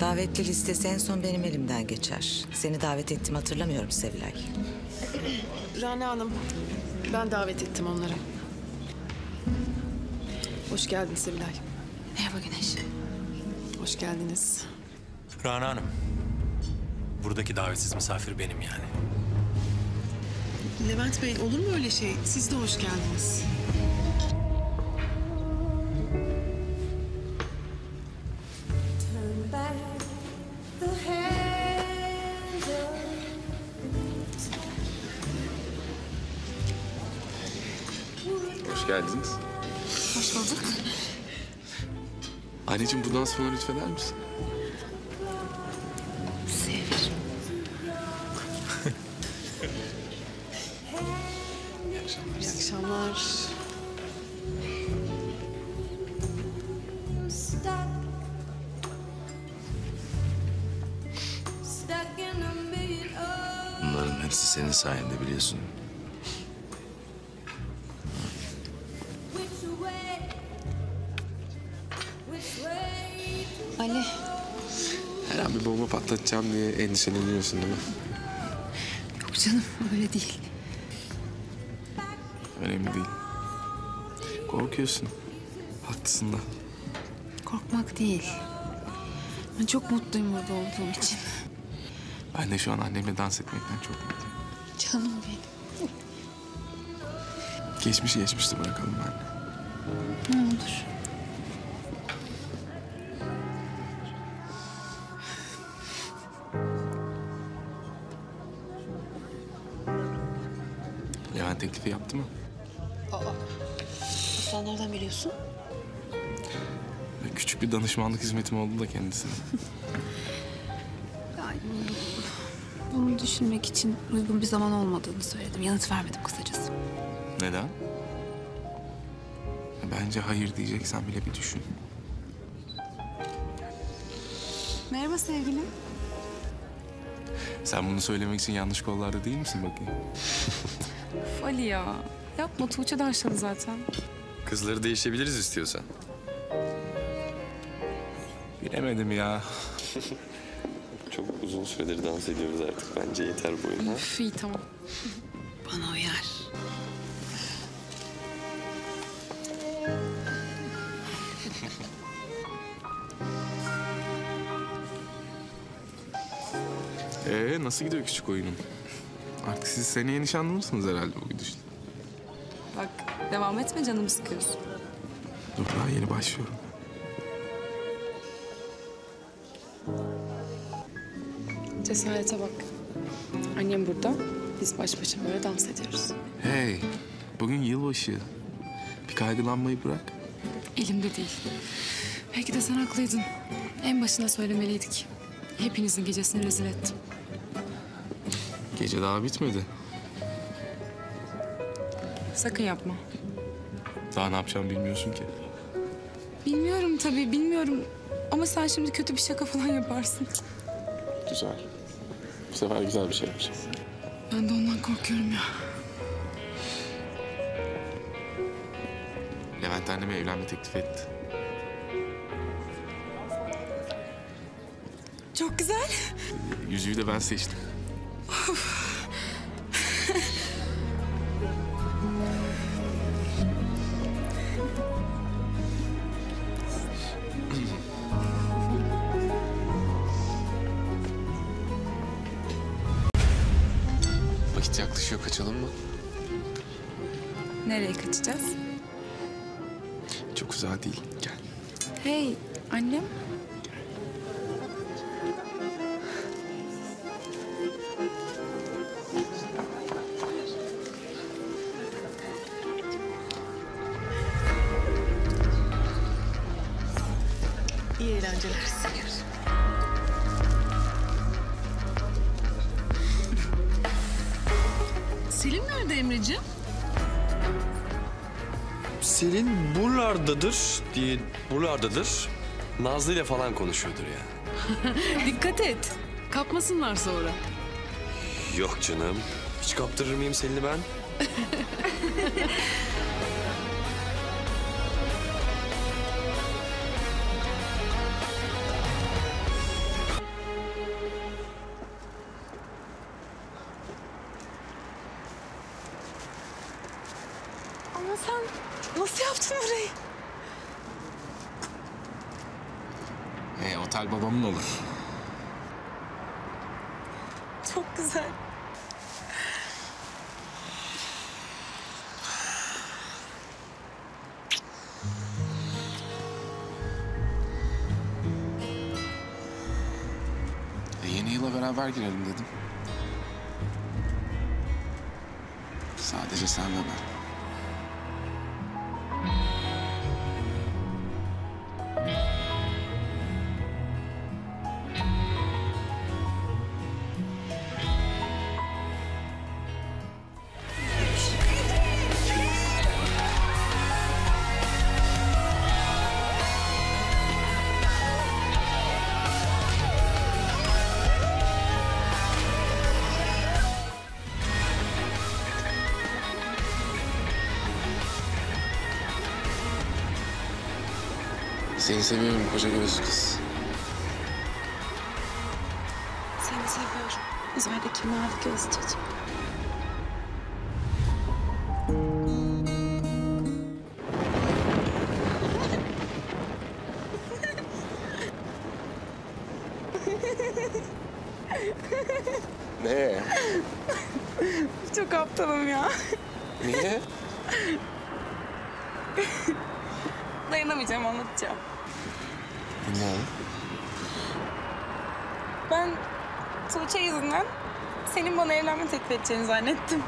Davetli listesi en son benim elimden geçer. Seni davet ettim hatırlamıyorum Sevilay. Rana Hanım, ben davet ettim onları. Hoş geldin Sevilay. Merhaba Güneş. Hoş geldiniz. Rana Hanım. Buradaki davetsiz misafir benim yani. Levent Bey, olur mu öyle şey? Siz de hoş geldiniz. Geldiniz. Hoş bulduk. Anneciğim bundan sonra lütfeder misin? Sevir. İyi akşamlar. stuck, stuck in a million of Bunların hepsi senin sayende biliyorsun. An bir bomba patlatacağım diye endişeleniyorsun değil mi? yok canım öyle değil. Önemli değil. Korkuyorsun. Haklısın da. Korkmak değil. Ben çok mutluyum burada olduğum için. Ben de şu an annemle dans etmekten çok mutluyum. Canım benim. Geçmişi geçmişte bırakalım anne. Ne olur. Teklifi yaptı mı? Sen nereden biliyorsun? Küçük bir danışmanlık hizmetim oldu da kendisine. Yani bunu düşünmek için uygun bir zaman olmadığını söyledim. Yanıt vermedim kısacası. Neden? Bence hayır diyeceksen bile bir düşün. Merhaba sevgilim. Sen bunu söylemek için yanlış kollarda değil misin bakayım? Of Ali ya. Yapma Tuğçe de haşladı zaten. Kızları değişebiliriz istiyorsan. Bilemedim ya. Çok uzun süredir dans ediyoruz artık. Bence yeter bu oyun. Üf iyi tamam. Bana uyar. Ee nasıl gidiyor küçük oyunun? Artık siz seneye nişanlanırsınız herhalde bu gidişle. Bak devam etme canımı sıkıyorsun. Dur daha yeni başlıyorum. Cesarete bak. Annem burada. Biz baş başa böyle dans ediyoruz. Hey, bugün yılbaşı. Bir kaygılanmayı bırak. Elimde değil. Belki de sen haklıydın. En başına söylemeliydik. Hepinizin gecesini rezil ettim. Gece daha bitmedi. Sakın yapma. Daha ne yapacağımı bilmiyorsun ki. Bilmiyorum tabii bilmiyorum. Ama sen şimdi kötü bir şaka falan yaparsın. Güzel. Bu sefer güzel bir şey yapacağım. Ben de ondan korkuyorum ya. Levent anneme evlenme teklif etti. Çok güzel. Yüzüğü de ben seçtim. Vakit yaklaşıyor kaçalım mı? Nereye kaçacağız? Çok uzağa değil. Gel. Hey annem. İyi eğlenceler. Selim nerede Emre'ciğim? Selin buralardadır diye buralardadır. Nazlı ile falan konuşuyordur ya. Dikkat et. Kapmasınlar sonra. Yok canım. Hiç kaptırır mıyım Selin'i ben? Otel babamın olur. Çok güzel. E, yeni yıla beraber girelim dedim. Sadece sen ve ben. Seni seviyorum koca gözlü kız. Seni seviyorum. Uzaydaki mavi gözlü çocuk. Ne? Çok aptalım ya. Niye? Dayanamayacağım anlatacağım. Dinliyorum. Ben Tuğçe yüzünden senin bana evlenme teklif edeceğini zannettim.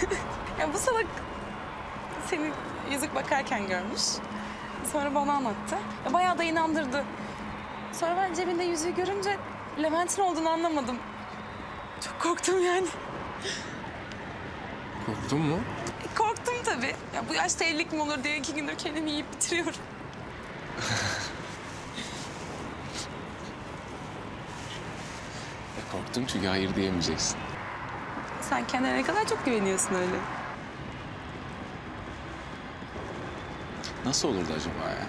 ya bu salak seni yüzük bakarken görmüş. Sonra bana anlattı. Ya bayağı da inandırdı. Sonra ben cebinde yüzüğü görünce Levent'in olduğunu anlamadım. Çok korktum yani. Korktun mu? Tabii. Ya bu yaşta evlilik mi olur diye iki gündür kendimi yiyip bitiriyorum. E, korktum çünkü hayır diyemeyeceksin. Sen kendine ne kadar çok güveniyorsun öyle. Nasıl olurdu acaba ya?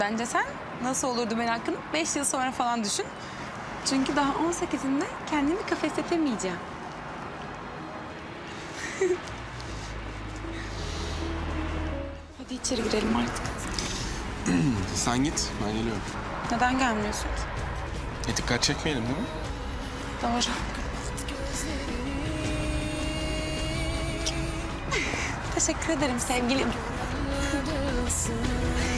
Bence sen nasıl olurdu merakını beş yıl sonra falan düşün. Çünkü daha 18'inde kendimi kafesletemeyeceğim. Hadi içeri girelim artık. Sen git, ben geliyorum. Neden gelmiyorsun ki? E dikkat çekmeyelim değil mi? Doğru. Teşekkür ederim sevgilim.